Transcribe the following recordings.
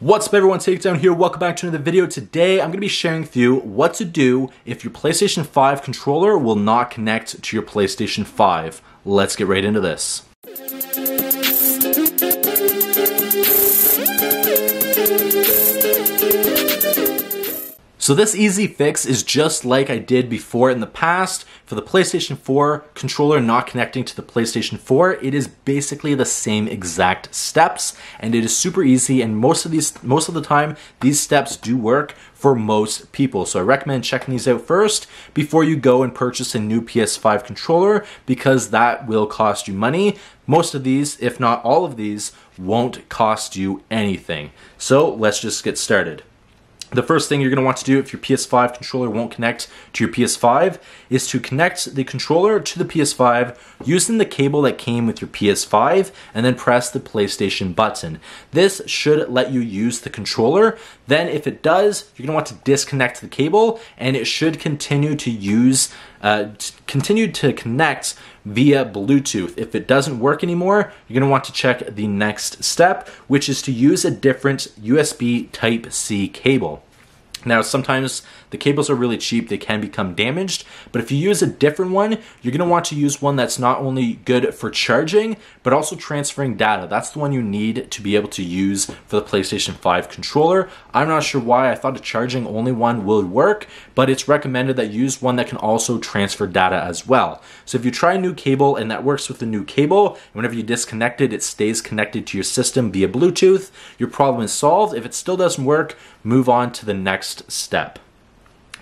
What's up everyone, Takedown here, welcome back to another video. Today I'm going to be sharing with you what to do if your PlayStation 5 controller will not connect to your PlayStation 5. Let's get right into this. So this easy fix is just like I did before in the past for the PlayStation 4 controller not connecting to the PlayStation 4. It is basically the same exact steps and it is super easy and most of these most of the time these steps do work for most people. So I recommend checking these out first before you go and purchase a new PS5 controller because that will cost you money. Most of these, if not all of these, won't cost you anything. So let's just get started. The first thing you're going to want to do if your PS5 controller won't connect to your PS5 is to connect the controller to the PS5 using the cable that came with your PS5 and then press the PlayStation button. This should let you use the controller. Then if it does, you're going to want to disconnect the cable and it should continue to use uh, continue to connect via Bluetooth. If it doesn't work anymore, you're going to want to check the next step, which is to use a different USB Type-C cable. Now, sometimes the cables are really cheap, they can become damaged, but if you use a different one, you're going to want to use one that's not only good for charging, but also transferring data. That's the one you need to be able to use for the PlayStation 5 controller. I'm not sure why, I thought a charging only one would work, but it's recommended that you use one that can also transfer data as well. So if you try a new cable and that works with the new cable, and whenever you disconnect it, it stays connected to your system via Bluetooth, your problem is solved. If it still doesn't work, move on to the next step.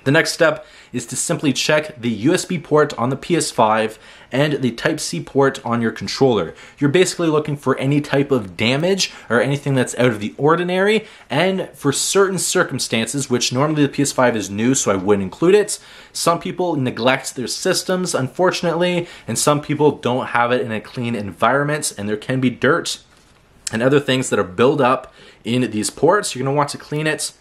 The next step is to simply check the USB port on the PS5 and the Type-C port on your controller. You're basically looking for any type of damage or anything that's out of the ordinary, and for certain circumstances, which normally the PS5 is new, so I wouldn't include it, some people neglect their systems, unfortunately, and some people don't have it in a clean environment, and there can be dirt and other things that are built up in these ports. You're going to want to clean it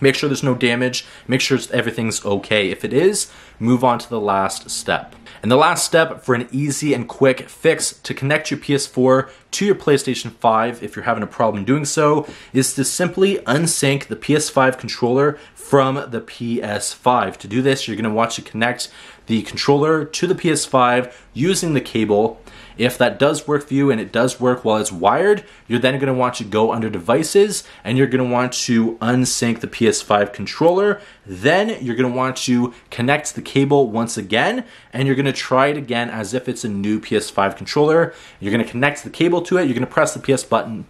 Make sure there's no damage, make sure everything's okay. If it is, move on to the last step. And the last step for an easy and quick fix to connect your PS4 to your PlayStation 5 if you're having a problem doing so is to simply unsync the PS5 controller from the PS5. To do this, you're going to want to connect the controller to the PS5 using the cable if that does work for you and it does work while it's wired, you're then going to want to go under devices and you're going to want to unsync the PS5 controller. Then you're going to want to connect the cable once again and you're going to try it again as if it's a new PS5 controller. You're going to connect the cable to it, you're going to press the PS button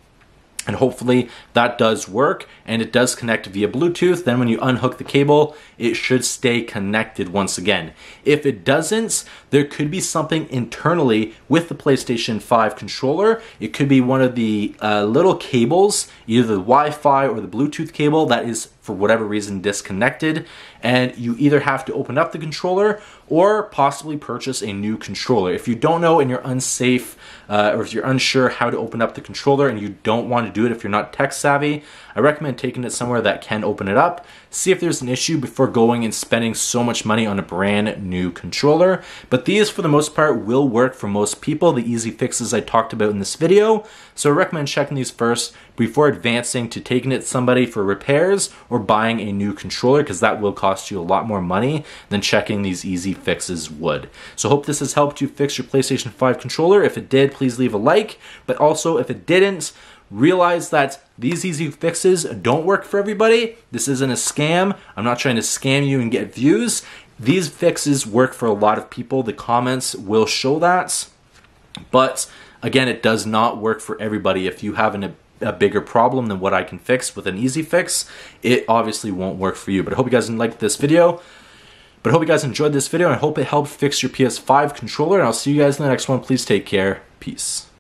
and hopefully that does work and it does connect via Bluetooth. Then when you unhook the cable, it should stay connected once again. If it doesn't, there could be something internally with the PlayStation 5 controller. It could be one of the uh, little cables, either the Wi-Fi or the Bluetooth cable that is for whatever reason disconnected and you either have to open up the controller or possibly purchase a new controller. If you don't know and you're unsafe uh, or if you're unsure how to open up the controller and you don't want to do it if you're not tech savvy, I recommend taking it somewhere that can open it up. See if there's an issue before going and spending so much money on a brand new controller. But these, for the most part, will work for most people, the easy fixes I talked about in this video. So I recommend checking these first before advancing to taking it somebody for repairs or buying a new controller because that will cost you a lot more money than checking these easy fixes would. So hope this has helped you fix your PlayStation 5 controller. If it did, please leave a like. But also, if it didn't, realize that these easy fixes don't work for everybody. This isn't a scam. I'm not trying to scam you and get views. These fixes work for a lot of people. The comments will show that. But again, it does not work for everybody. If you have an, a bigger problem than what I can fix with an easy fix, it obviously won't work for you. But I hope you guys liked this video. But I hope you guys enjoyed this video and I hope it helped fix your PS5 controller. And I'll see you guys in the next one. Please take care. Peace.